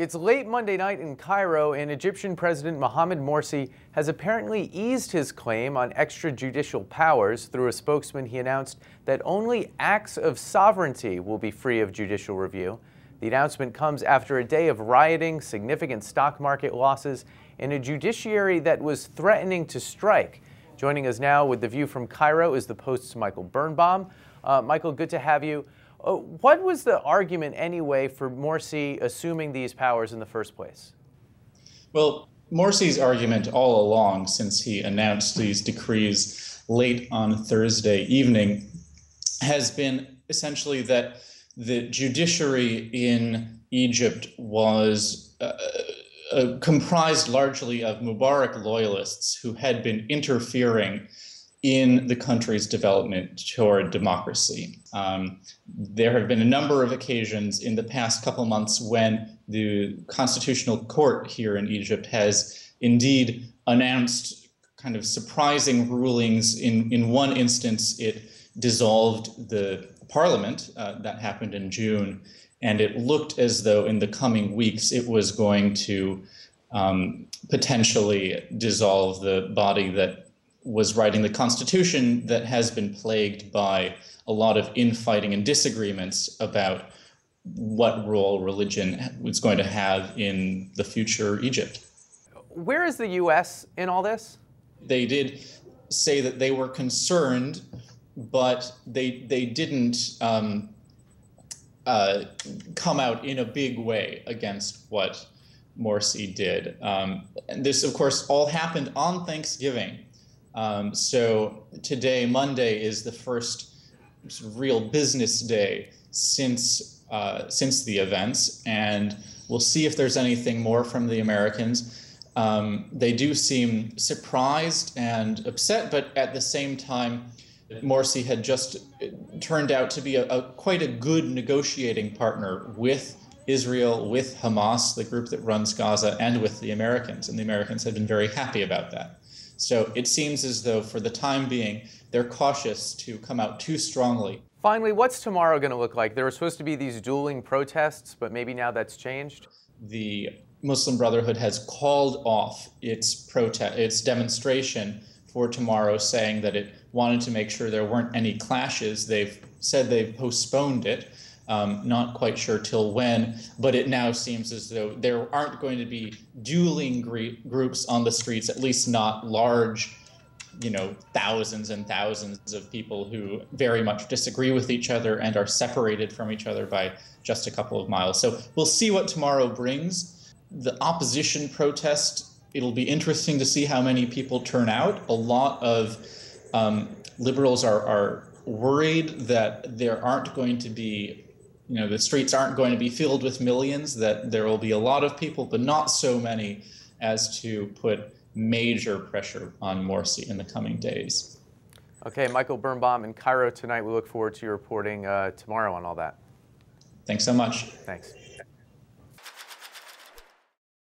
It's late Monday night in Cairo, and Egyptian President Mohamed Morsi has apparently eased his claim on extrajudicial powers. Through a spokesman, he announced that only acts of sovereignty will be free of judicial review. The announcement comes after a day of rioting, significant stock market losses, and a judiciary that was threatening to strike. Joining us now with the view from Cairo is the Post's Michael Birnbaum. Uh, Michael, good to have you. Uh, what was the argument anyway for Morsi assuming these powers in the first place? Well, Morsi's argument all along, since he announced these decrees late on Thursday evening, has been essentially that the judiciary in Egypt was uh, uh, comprised largely of Mubarak loyalists who had been interfering in the country's development toward democracy. Um, there have been a number of occasions in the past couple months when the Constitutional Court here in Egypt has indeed announced kind of surprising rulings. In, in one instance, it dissolved the parliament. Uh, that happened in June. And it looked as though in the coming weeks it was going to um, potentially dissolve the body that was writing the Constitution that has been plagued by a lot of infighting and disagreements about what role religion was going to have in the future Egypt. Where is the U.S. in all this? They did say that they were concerned, but they they didn't um, uh, come out in a big way against what Morsi did. Um, and this, of course, all happened on Thanksgiving. Um, so today, Monday, is the first real business day since uh, since the events, and we'll see if there's anything more from the Americans. Um, they do seem surprised and upset, but at the same time, Morsi had just turned out to be a, a quite a good negotiating partner with Israel, with Hamas, the group that runs Gaza, and with the Americans, and the Americans have been very happy about that. So it seems as though, for the time being, they're cautious to come out too strongly. Finally, what's tomorrow going to look like? There were supposed to be these dueling protests, but maybe now that's changed? The Muslim Brotherhood has called off its protest, its demonstration for tomorrow, saying that it wanted to make sure there weren't any clashes. They've said they've postponed it. Um, not quite sure till when, but it now seems as though there aren't going to be dueling groups on the streets, at least not large, you know, thousands and thousands of people who very much disagree with each other and are separated from each other by just a couple of miles. So we'll see what tomorrow brings. The opposition protest, it'll be interesting to see how many people turn out. A lot of um, liberals are, are worried that there aren't going to be you know the streets aren't going to be filled with millions that there will be a lot of people but not so many as to put major pressure on morsi in the coming days. Okay michael birnbaum in cairo tonight. We look forward to your reporting uh, tomorrow on all that. Thanks so much. Thanks